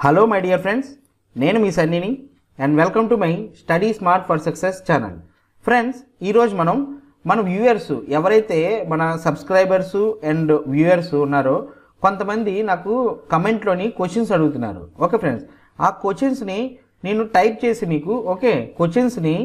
Hello my dear friends నేను మీ సన్నీని and welcome to my study smart for success channel friends ఈరోజు మనం మన వ్యూయర్స్ ఎవరైతే మన సబ్స్క్రైబర్స్ అండ్ వ్యూయర్స్ ఉన్నారో కొంతమంది నాకు కమెంట్లోని క్వశ్చన్స్ అడుగుతున్నారు. ఓకే ఫ్రెండ్స్ ఆ క్వశ్చన్స్ని నేను టైప్ చేసి మీకు ఓకే క్వశ్చన్స్ని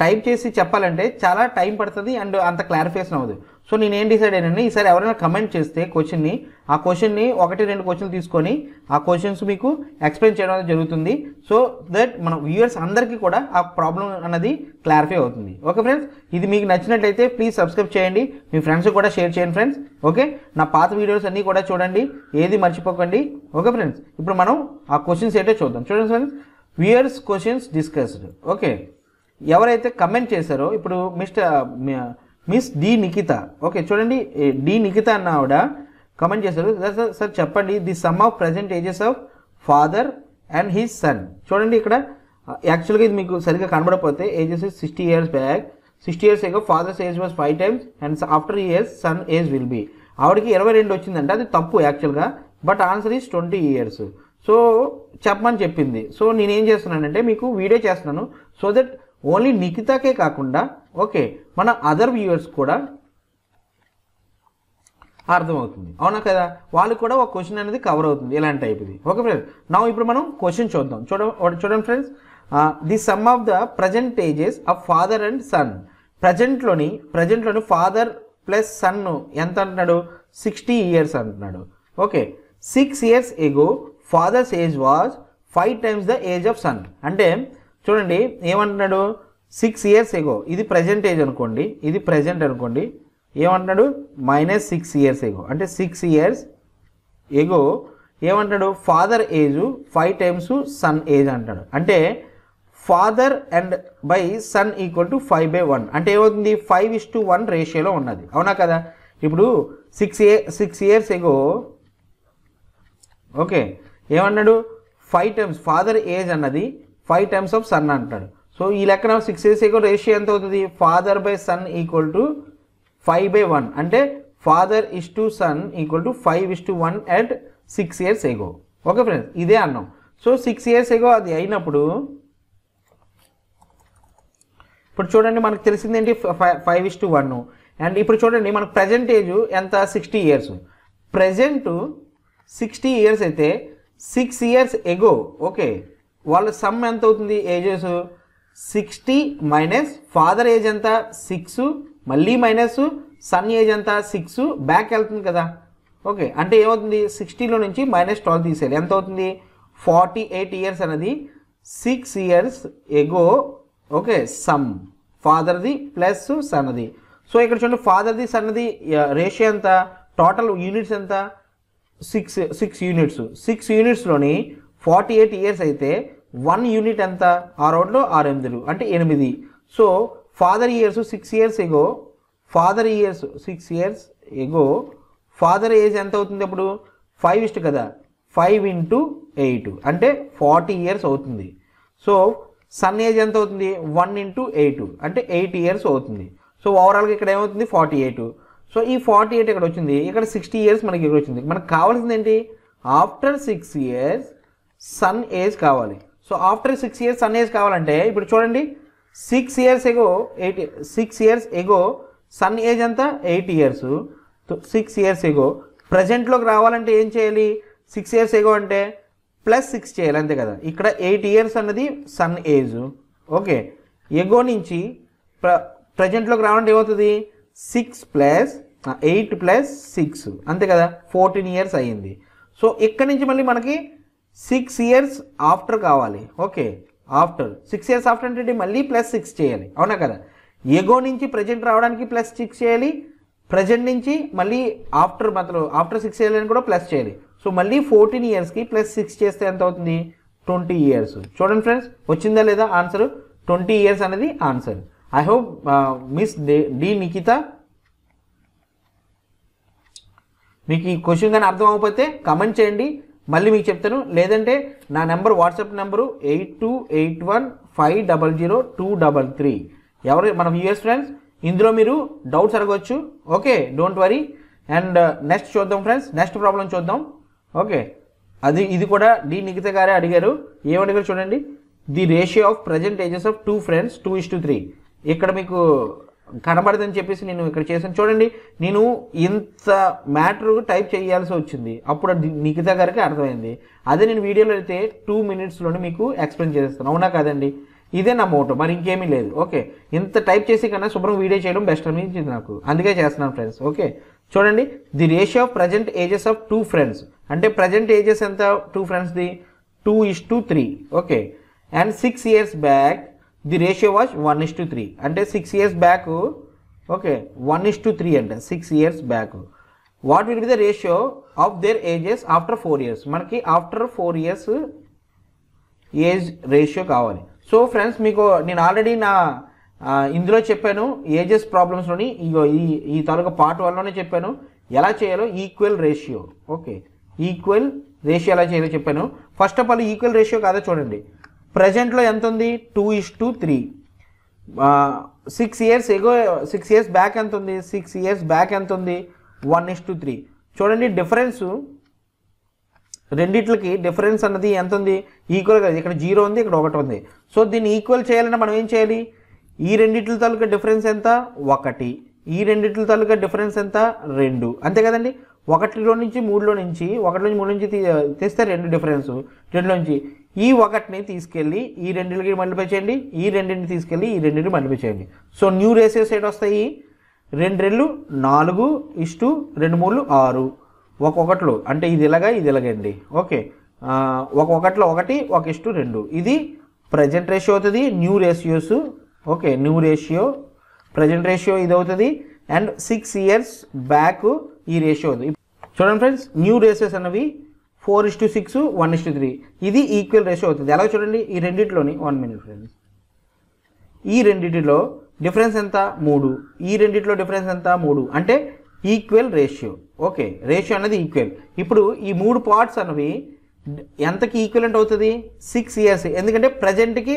టైప్ చేసి చెప్పాలంటే చాలా టైం పడుతుంది అండ్ అంత క్లారిఫికేషన్ అవ్వదు. సో నేను ఏం డిసైడ్ అయ్యానండి ఈసారి ఎవరైనా కమెంట్ చేస్తే క్వశ్చన్ని ఆ క్వశ్చన్ని ఒకటి రెండు క్వశ్చన్లు తీసుకొని ఆ క్వశ్చన్స్ మీకు ఎక్స్ప్లెయిన్ చేయడం అనేది జరుగుతుంది. సో దట్ మన వ్యూయర్స్ అందరికీ కూడా ఆ ప్రాబ్లం అన్నది క్లారిఫై అవుతుంది. ఓకే ఫ్రెండ్స్ ఇది మీకు నచ్చినట్లయితే ప్లీజ్ సబ్స్క్రైబ్ చేయండి. మీ ఫ్రెండ్స్ కూడా షేర్ చేయండి ఫ్రెండ్స్ ఓకే నా పాత వీడియోస్ అన్నీ కూడా చూడండి. ఏది మర్చిపోకండి. ఓకే ఫ్రెండ్స్ ఇప్పుడు మనం ఆ క్వశ్చన్స్ ఏంటో చూద్దాం. చూడండి friends viewers questions discussed okay ఎవరైతే కమెంట్ చేశారో ఇప్పుడు mister miss D Nikhita okay చూడండి డి నిఖిత అన్న ఆవిడ కమెంట్ చేశారు. "సార్, చెప్పండి the sum of present ages of father and his son చూడండి ఇక్కడ యాక్చువల్గా ఇది మీకు సరిగ్గా కనబడకపోతే ages sixty years back sixty years ago father's age was five times and after years son age will be ఆవిడకి ఇరవై రెండు వచ్చిందంటే అది తప్పు యాక్చువల్గా but answer is twenty years so చెప్పమని చెప్పింది. సో నేనేం చేస్తున్నానంటే మీకు వీడియో చేస్తున్నాను సో దట్ ఓన్లీ నిఖితాకే కాకుండా ఓకే మన అదర్ వ్యూవర్స్ కూడా అర్థమవుతుంది. అవునా కదా? వాళ్ళు కూడా ఒక క్వశ్చన్ అనేది కవర్ అవుతుంది ఇలాంటి టైప్ ఇది ఓకే ఫ్రెండ్స్ నా ఇప్పుడు మనం క్వశ్చన్ చూద్దాం. చూడ చూడండి friends the sum of the present ages of father and son ప్రజెంట్లోని ప్రజెంట్లోని ఫాదర్ ప్లస్ సన్ ఎంత అంటున్నాడు? సిక్స్టీ ఇయర్స్ అంటున్నాడు. Okay six years ago father's age was five times the age of son అంటే చూడండి ఏమంటున్నాడు? సిక్స్ ఇయర్స్ ఎగో ఇది present age అనుకోండి. ఇది ప్రజెంట్ అనుకోండి. ఏమంటున్నాడు? మైనస్ సిక్స్ ఇయర్స్ ఎగో అంటే సిక్స్ ఇయర్స్ ఎగో ఏమంటాడు father age five times son age అంటాడు అంటే father and by son equal to five by one అంటే ఏమవుతుంది? ఫైవ్ ఇస్ టు వన్ రేషియోలో ఉన్నది. అవునా కదా? ఇప్పుడు six year six years ago okay. ఏమన్నాడు ఫైవ్ టైమ్స్ ఫాదర్ ఏజ్ అన్నది ఫైవ్ టైమ్స్ ఆఫ్ సన్ అంటాడు. సో ఈ లెక్కన సిక్స్ ఇయర్స్ ఎగో రేషియో ఎంత అవుతుంది? Father by son equal to five by one అంటే father is to son equal to five is to one at six years ago okay friends ఇదే అన్నాం. So six years ఎగో అది అయినప్పుడు ఇప్పుడు చూడండి మనకు తెలిసింది ఏంటి? Five is to one and ఇప్పుడు చూడండి మనకు ప్రజెంట్ ఏజ్ ఎంత? Sixty years present sixty years అయితే సిక్స్ ఇయర్స్ ఎగో ఓకే వాళ్ళ సమ్ ఎంత అవుతుంది? Ages sixty minus father age ఎంత? సిక్స్ మళ్ళీ మైనస్ సన్ ఏజ్ ఎంత? సిక్స్ బ్యాక్ వెళ్తుంది కదా. ఓకే అంటే ఏమవుతుంది? సిక్స్టీలో నుంచి మైనస్ ట్వెల్వ్ తీసేయాలి. ఎంత అవుతుంది? ఫార్టీ ఎయిట్ ఇయర్స్ అనేది six years ago okay sum ఫాదర్ది plus సన్నది సో ఇక్కడ చూడండి ఫాదర్ది సన్నది రేషియో ఎంత? టోటల్ యూనిట్స్ ఎంత? సిక్స్ సిక్స్ యూనిట్స్ సిక్స్ యూనిట్స్లోని ఫార్టీ ఎయిట్ ఇయర్స్ అయితే వన్ యూనిట్ ఎంత? ఆ రోడ్లో ఆరు ఎనిమిదిలు అంటే ఎనిమిది. So father years six years ago father years six years ago father age ఎంత అవుతుంది అప్పుడు? ఫైవ్ ఇస్ట్ కదా? Five into eight. అంటే ఫార్టీ ఇయర్స్ అవుతుంది. సో సన్ ఏజ్ ఎంత అవుతుంది? One into eight. అంటే ఎయిట్ ఇయర్స్ అవుతుంది. సో ఓవరాల్గా ఇక్కడ ఏమవుతుంది? Forty eight. సో ఈ ఫార్టీ ఎయిట్ ఇక్కడ వచ్చింది? ఇక్కడ సిక్స్టీ ఇయర్స్ మనకి ఇక్కడ వచ్చింది. మనకు కావాల్సింది ఏంటి? After six years sum age కావాలి. So after six years sum age కావాలంటే ఇప్పుడు చూడండి six years ago eight six years ago sum age అంతా eight years six years ago ప్రజెంట్లోకి రావాలంటే ఏం చేయాలి? సిక్స్ ఇయర్స్ ఎగో అంటే ప్లస్ సిక్స్ చేయాలి అంతే కదా? ఇక్కడ ఎయిట్ ఇయర్స్ అన్నది సన్ ఏజ్ ఓకే ఎగో నుంచి ప్ర ప్రజెంట్లోకి రావాలంటే ఏమవుతుంది? Six plus eight plus six అంతే కదా? ఫోర్టీన్ ఇయర్స్ అయ్యింది. సో ఇక్కడ నుంచి మళ్ళీ మనకి సిక్స్ ఇయర్స్ ఆఫ్టర్ కావాలి. Okay after six years after అంటే మళ్ళీ ప్లస్ సిక్స్ చేయాలి. అవునా కదా? ఎగో నుంచి ప్రజెంట్ రావడానికి ప్లస్ సిక్స్ చేయాలి. ప్రజెంట్ నుంచి మళ్ళీ ఆఫ్టర్ మతలు ఆఫ్టర్ సిక్స్ చేయాలని కూడా ప్లస్ చేయాలి. సో మళ్ళీ ఫోర్టీన్ ఇయర్స్కి ప్లస్ సిక్స్ చేస్తే ఎంత అవుతుంది? ట్వంటీ ఇయర్స్ చూడండి ఫ్రెండ్స్ వచ్చిందా లేదా ఆన్సర్ ట్వంటీ ఇయర్స్ అనేది answer I hope miss D Nikhita మీకు ఈ క్వశ్చన్ కానీ అర్థం అవ్వకపోతే కమెంట్ చేయండి. మళ్ళీ మీకు చెప్తాను లేదంటే నా number WhatsApp number eight two eight one five double zero two double three. ఎవరు మన యూఎస్ ఫ్రెండ్స్ ఇందులో మీరు డౌట్స్ అడగవచ్చు okay don't worry. And uh, next చూద్దాం ఫ్రెండ్స్ నెక్స్ట్ ప్రాబ్లం చూద్దాం. ఓకే అది ఇది కూడా డి నిఖిత గారే అడిగారు. ఏమడిగారు చూడండి. The ratio of present ages of two friends two is to three. ఇక్కడ మీకు కనబడదని చెప్పేసి నేను ఇక్కడ చేశాను. చూడండి నేను ఇంత మ్యాటర్ టైప్ చేయాల్సి వచ్చింది. అప్పుడు అది నిఖిత గారికి అర్థమైంది. అదే నేను వీడియోలో అయితే టూ మినిట్స్లోనే మీకు ఎక్స్ప్లెయిన్ చేస్తాను అవునా కాదండి? ఇదే నా మోటో మరి ఇంకేమీ లేదు. ఓకే ఇంత టైప్ చేసి కన్నా శుభ్రం వీడియో చేయడం బెస్ట్ అనిపించింది నాకు. అందుకే చేస్తున్నాను ఫ్రెండ్స్ ఓకే చూడండి the ratio of present ages of two friends అంటే ప్రజెంట్ ఏజెస్ ఎంత? Two ఫ్రెండ్స్ది two is to three okay and six years back the ratio was one is to three. అంటే six years back okay one is to three అంటే six years back what will be the ratio of their ages after four years మనకి after four years age ratio కావాలి. So friends మీకు నేను already నా ఇందులో చెప్పాను ages ప్రాబ్లమ్స్లోని ఇగో ఈ ఈ తాలూకా పార్ట్ వన్లోనే చెప్పాను. ఎలా చేయాలో equal ratio okay equal ratio ఎలా చేయాలో చెప్పాను. First of all equal ratio కాదో చూడండి. ప్రజెంట్లో ఎంత ఉంది two is to three six years ago six years back ఎంత ఉంది సిక్స్ ఇయర్స్ బ్యాక్ ఎంత ఉంది వన్ ఇస్ టు త్రీ చూడండి డిఫరెన్సు రెండిట్లకి డిఫరెన్స్ అన్నది ఎంత ఉంది ఈక్వల్ కాదు. ఇక్కడ జీరో ఉంది ఇక్కడ ఒకటి ఉంది. సో దీన్ని ఈక్వల్ చేయాలంటే మనం ఏం చేయాలి? ఈ రెండిట్ల తాలూకా డిఫరెన్స్ ఎంత? ఒకటి. ఈ రెండిట్ల తాలూకా డిఫరెన్స్ ఎంత? రెండు. అంతే కదండి? ఒకటిలో నుంచి మూడులో నుంచి ఒకటి నుంచి మూడు నుంచి తీ- తీస్తే రెండు డిఫరెన్స్ రెండులో నుంచి ఈ ఒకటిని తీసుకెళ్ళి ఈ రెండింటికి మల్టిప్లై చేయండి. ఈ రెండింటిని తీసుకెళ్ళి ఈ రెండింటిని మల్టిప్లై చేయండి. సో న్యూ రేసియోస్ ఏడు వస్తాయి రెండు రెళ్ళు నాలుగు ఇష్టు రెండు మూడు ఆరు. ఒక ఒకటిలో అంటే ఇది ఇలాగా ఇది ఇలాగండి. ఓకే. ఆ, ఒకటిలో ఒకటి ఒక ఇష్టు రెండు. ఇది ప్రజెంట్ రేషియో అవుతుంది new ratios okay new ratio present ratio ఇది అవుతుంది అండ్ సిక్స్ ఇయర్స్ బ్యాక్ ఈ రేషియో అవుతుంది చూడండి ఫ్రెండ్స్ న్యూ రేషియోస్ అనేవి four is to six one is to three. ఇది ఈక్వల్ రేషియో అవుతుంది. ఎలా చూడండి ఈ రెండిట్లోని వన్ మినిట్ ఫ్రెండ్స్ ఈ రెండింటిలో డిఫరెన్స్ ఎంత? మూడు. ఈ రెండింటిలో డిఫరెన్స్ ఎంత? మూడు. అంటే ఈక్వల్ రేషియో. ఓకే రేషియో అనేది ఈక్వల్. ఇప్పుడు ఈ మూడు పార్ట్స్ అన్నవి ఎంతకి ఈక్వలెంట్ అవుతుంది? Six years. ఎందుకంటే ప్రజెంట్కి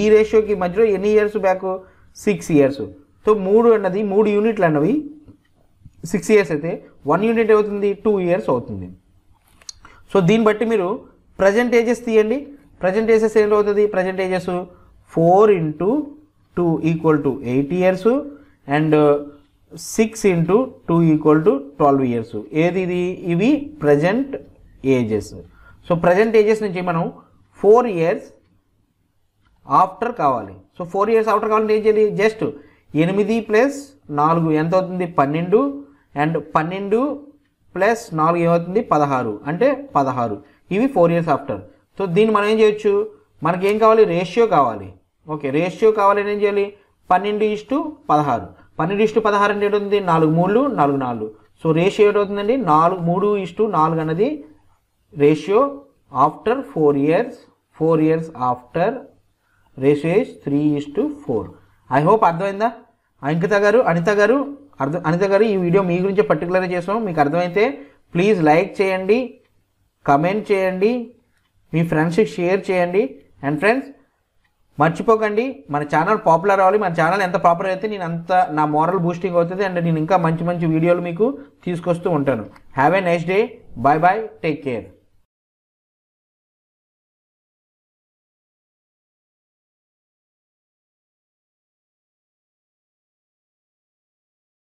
ఈ రేషియోకి మధ్యలో ఎన్ని years back? Six years. So మూడు అన్నది మూడు యూనిట్లు అన్నవి సిక్స్ ఇయర్స్ అయితే వన్ యూనిట్ అవుతుంది టూ ఇయర్స్ అవుతుంది. సో దీన్ని బట్టి మీరు ప్రజెంట్ ఏజెస్ తీయండి. ప్రజెంట్ ఏజెస్ ఏం అవుతుంది? Present ages four into two equal to eight years and six into two equal to twelve years ఏది ఇది? ఇవి present ages so present ages నుంచి మనం ఫోర్ ఇయర్స్ ఆఫ్టర్ కావాలి. సో ఫోర్ ఇయర్స్ ఆఫ్టర్ కావాలంటే ఏం చేయాలి? జస్ట్ ఎనిమిది ప్లస్ నాలుగు ఎంత అవుతుంది? పన్నెండు. అండ్ పన్నెండు ప్లస్ నాలుగు ఏమవుతుంది? పదహారు. అంటే పదహారు. ఇవి ఫోర్ ఇయర్స్ ఆఫ్టర్ సో దీన్ని మనం ఏం చేయొచ్చు? మనకి ఏం కావాలి? రేషియో కావాలి. ఓకే రేషియో కావాలని ఏం చేయాలి? పన్నెండు ఇష్టు పదహారు. పన్నెండు ఇష్టు పదహారు అంటే ఏంటుంది నాలుగు మూడు నాలుగు నాలుగు. సో రేషియో ఏమవుతుందండి? నాలుగు మూడు ఇష్టు నాలుగు అన్నది ratio after four years four years after ratio is three is to four I hope అర్థమైందా? అంకిత గారు అనిత గారు అర్థం అనిత గారు ఈ వీడియో మీ గురించి పర్టికులర్గా చేసాం. మీకు అర్థమైతే ప్లీజ్ లైక్ చేయండి కమెంట్ చేయండి మీ ఫ్రెండ్స్కి షేర్ చేయండి. అండ్ ఫ్రెండ్స్ మర్చిపోకండి మన ఛానల్ పాపులర్ అవ్వాలి. మన ఛానల్ ఎంత పాపులర్ అయితే నేను అంత నా మోరల్ బూస్టింగ్ అవుతుంది. అండ్ నేను ఇంకా మంచి మంచి వీడియోలు మీకు తీసుకొస్తూ ఉంటాను. Have a nice day bye bye take care